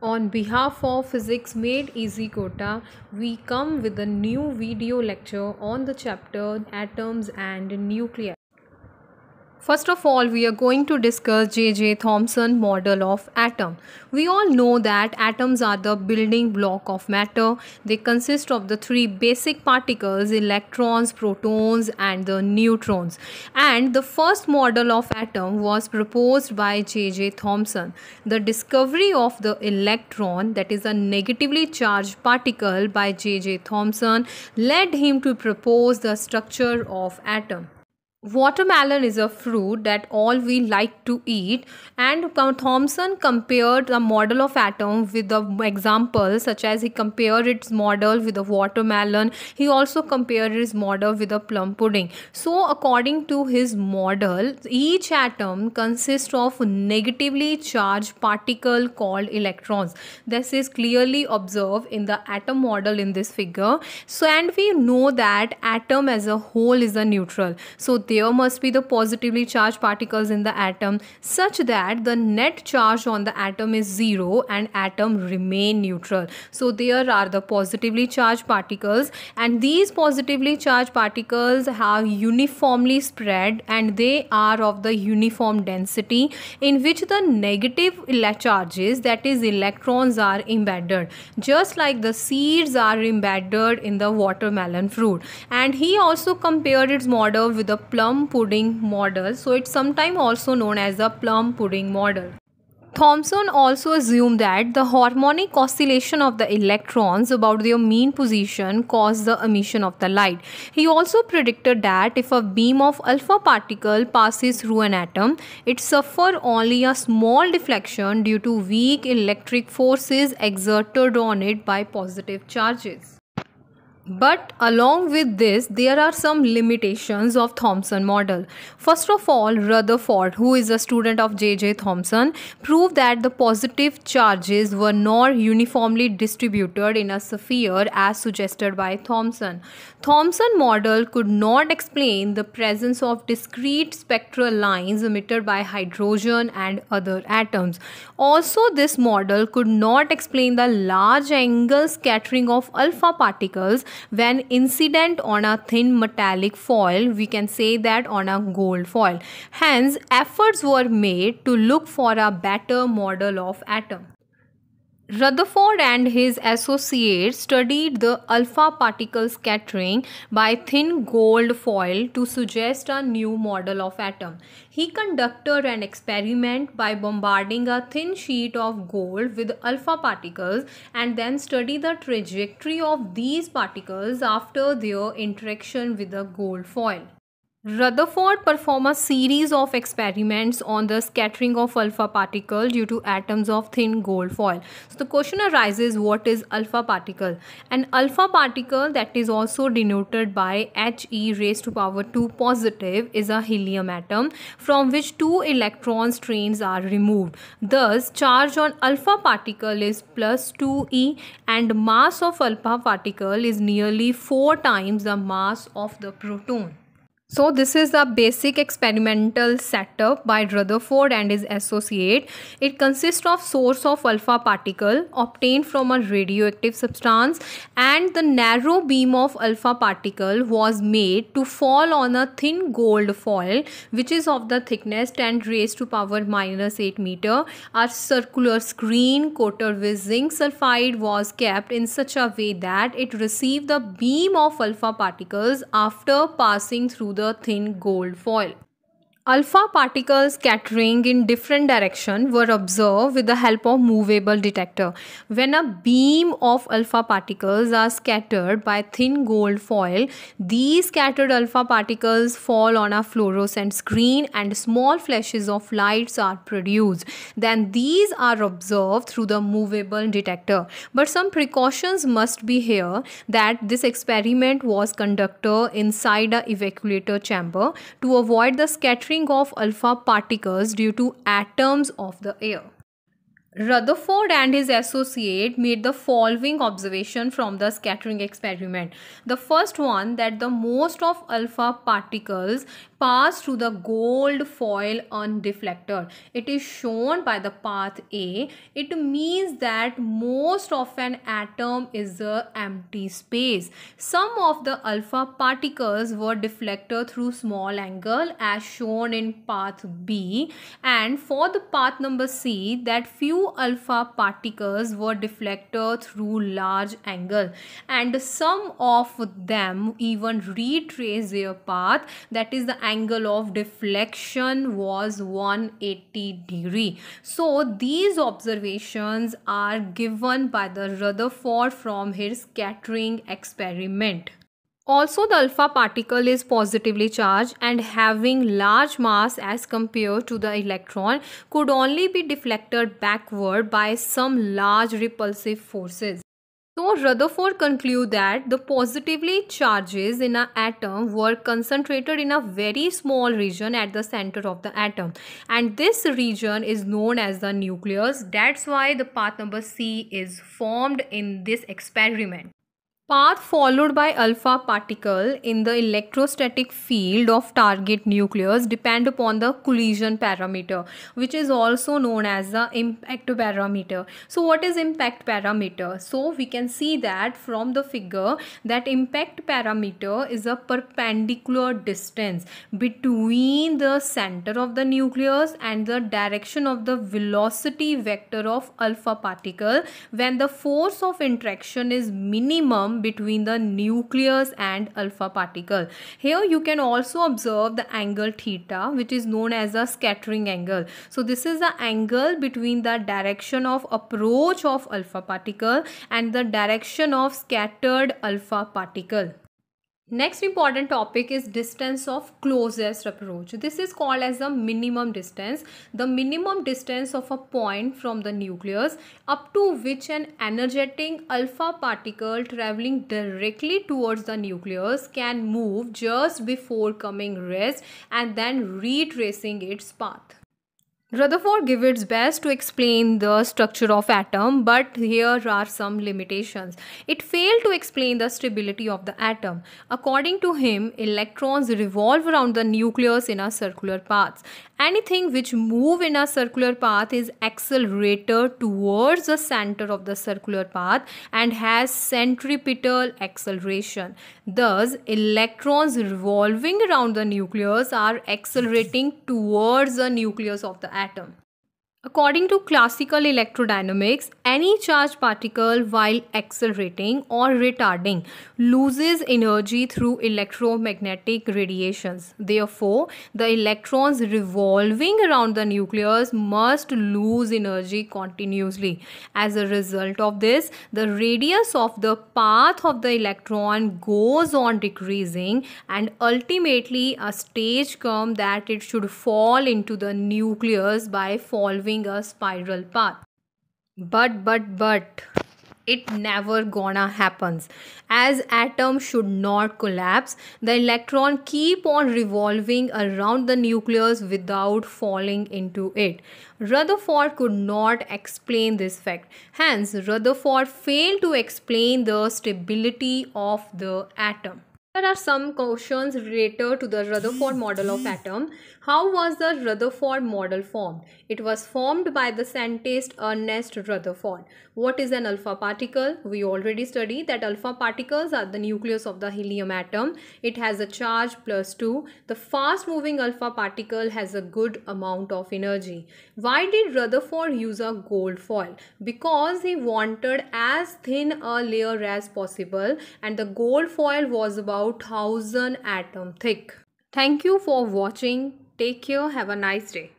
On behalf of Physics Made Easy Kota, we come with a new video lecture on the chapter Atoms and Nuclei. First of all, we are going to discuss J.J. Thomson model of atom. We all know that atoms are the building block of matter. They consist of the three basic particles, electrons, protons and the neutrons. And the first model of atom was proposed by J.J. Thomson. The discovery of the electron, that is a negatively charged particle by J.J. Thomson, led him to propose the structure of atom. Watermelon is a fruit that all we like to eat. And Thomson compared the model of atom with the example such as he compared its model with the watermelon. He also compared his model with the plum pudding. So according to his model each atom consists of negatively charged particle called electrons. This is clearly observed in the atom model in this figure. So and we know that atom as a whole is a neutral. So there must be the positively charged particles in the atom such that the net charge on the atom is zero and atom remain neutral. So there are the positively charged particles and these positively charged particles have uniformly spread and they are of the uniform density in which the negative charges that is electrons are embedded just like the seeds are embedded in the watermelon fruit. And he also compared its model with the plum pudding model so it's sometimes also known as the plum pudding model Thomson also assumed that the harmonic oscillation of the electrons about their mean position caused the emission of the light. He also predicted that if a beam of alpha particle passes through an atom, it suffer only a small deflection due to weak electric forces exerted on it by positive charges. But along with this, there are some limitations of Thomson model. First of all, Rutherford, who is a student of J.J. Thomson, proved that the positive charges were not uniformly distributed in a sphere as suggested by Thomson. Thomson model could not explain the presence of discrete spectral lines emitted by hydrogen and other atoms. Also, this model could not explain the large angle scattering of alpha particles when incident on a thin metallic foil we can say that on a gold foil. Hence efforts were made to look for a better model of atom Rutherford and his associates studied the alpha particle scattering by thin gold foil to suggest a new model of atom. He conducted an experiment by bombarding a thin sheet of gold with alpha particles and then studied the trajectory of these particles after their interaction with the gold foil. Rutherford performed a series of experiments on the scattering of alpha particle due to atoms of thin gold foil. So the question arises what is alpha particle? An alpha particle that is also denoted by He raised to power 2 positive is a helium atom from which two electron strains are removed. Thus charge on alpha particle is plus 2e and mass of alpha particle is nearly 4 times the mass of the proton. So this is the basic experimental setup by Rutherford and his associate. It consists of source of alpha particle obtained from a radioactive substance and the narrow beam of alpha particle was made to fall on a thin gold foil which is of the thickness 10 raised to power minus 8 meter. A circular screen coated with zinc sulfide was kept in such a way that it received the beam of alpha particles after passing through the thin gold foil. Alpha particles scattering in different direction were observed with the help of movable detector. When a beam of alpha particles are scattered by thin gold foil, these scattered alpha particles fall on a fluorescent screen and small flashes of lights are produced. Then these are observed through the movable detector. But some precautions must be here that this experiment was conducted inside a evacuated chamber to avoid the scattering of alpha particles due to atoms of the air. Rutherford and his associate made the following observation from the scattering experiment. The first one that the most of alpha particles pass through the gold foil undeflector. It is shown by the path A. It means that most of an atom is a empty space. Some of the alpha particles were deflected through small angle as shown in path B and for the path number C that few alpha particles were deflected through large angle and some of them even retrace their path. That is the angle of deflection was 180 degree. So these observations are given by the Rutherford from his scattering experiment also, the alpha particle is positively charged and having large mass as compared to the electron could only be deflected backward by some large repulsive forces. So Rutherford conclude that the positively charges in an atom were concentrated in a very small region at the center of the atom and this region is known as the nucleus. That's why the path number C is formed in this experiment. Path followed by alpha particle in the electrostatic field of target nucleus depend upon the collision parameter which is also known as the impact parameter. So what is impact parameter? So we can see that from the figure that impact parameter is a perpendicular distance between the center of the nucleus and the direction of the velocity vector of alpha particle when the force of interaction is minimum between the nucleus and alpha particle. Here you can also observe the angle theta which is known as a scattering angle. So this is the angle between the direction of approach of alpha particle and the direction of scattered alpha particle. Next important topic is distance of closest approach. This is called as the minimum distance. The minimum distance of a point from the nucleus up to which an energetic alpha particle traveling directly towards the nucleus can move just before coming rest and then retracing its path. Rutherford gave its best to explain the structure of atom, but here are some limitations. It failed to explain the stability of the atom. According to him, electrons revolve around the nucleus in a circular path. Anything which move in a circular path is accelerated towards the center of the circular path and has centripetal acceleration. Thus, electrons revolving around the nucleus are accelerating towards the nucleus of the atom atom. According to classical electrodynamics, any charged particle while accelerating or retarding loses energy through electromagnetic radiations. Therefore, the electrons revolving around the nucleus must lose energy continuously. As a result of this, the radius of the path of the electron goes on decreasing and ultimately a stage comes that it should fall into the nucleus by falling a spiral path. But, but, but, it never gonna happens. As atom should not collapse the electron keep on revolving around the nucleus without falling into it. Rutherford could not explain this fact. Hence rutherford failed to explain the stability of the atom there are some questions related to the Rutherford model of atom. How was the Rutherford model formed? It was formed by the scientist Ernest Rutherford. What is an alpha particle? We already studied that alpha particles are the nucleus of the helium atom. It has a charge plus 2. The fast moving alpha particle has a good amount of energy. Why did Rutherford use a gold foil? Because he wanted as thin a layer as possible and the gold foil was about 1000 atom thick. Thank you for watching. Take care. Have a nice day.